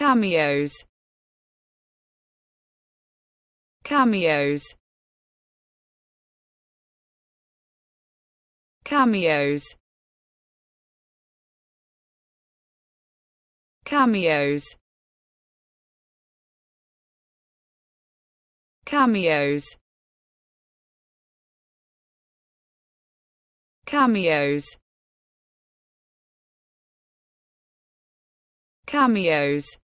cameos. Cameos. Cameos. Cameos. Cameos. Cameos. Cameos.